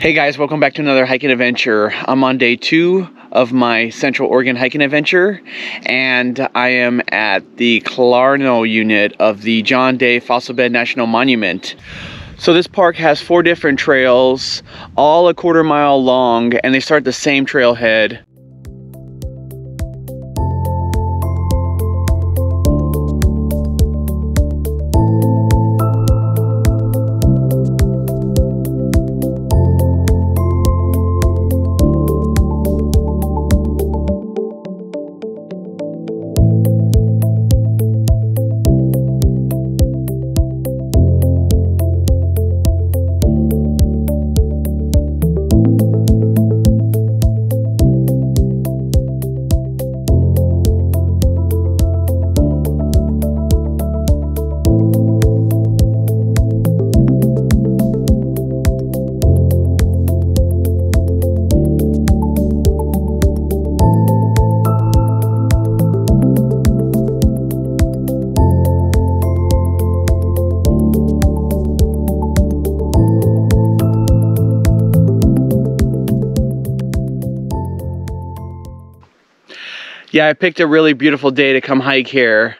Hey guys, welcome back to another hiking adventure. I'm on day two of my Central Oregon hiking adventure and I am at the Clarno unit of the John Day Fossil Bed National Monument. So this park has four different trails, all a quarter mile long, and they start the same trailhead. Yeah, I picked a really beautiful day to come hike here.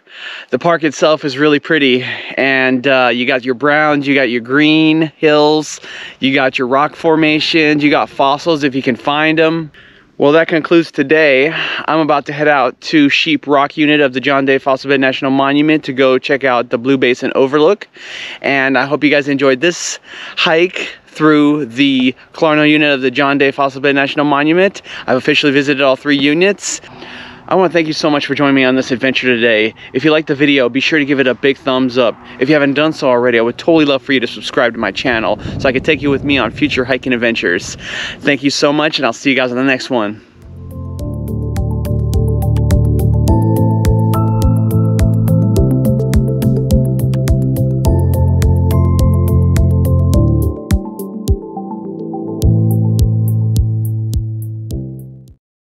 The park itself is really pretty and uh, you got your browns, you got your green hills, you got your rock formations, you got fossils if you can find them. Well, that concludes today. I'm about to head out to Sheep Rock Unit of the John Day Fossil Bed National Monument to go check out the Blue Basin Overlook. And I hope you guys enjoyed this hike through the Clarno unit of the John Day Fossil Bed National Monument. I've officially visited all three units. I want to thank you so much for joining me on this adventure today. If you liked the video, be sure to give it a big thumbs up. If you haven't done so already, I would totally love for you to subscribe to my channel so I can take you with me on future hiking adventures. Thank you so much, and I'll see you guys on the next one.